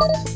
you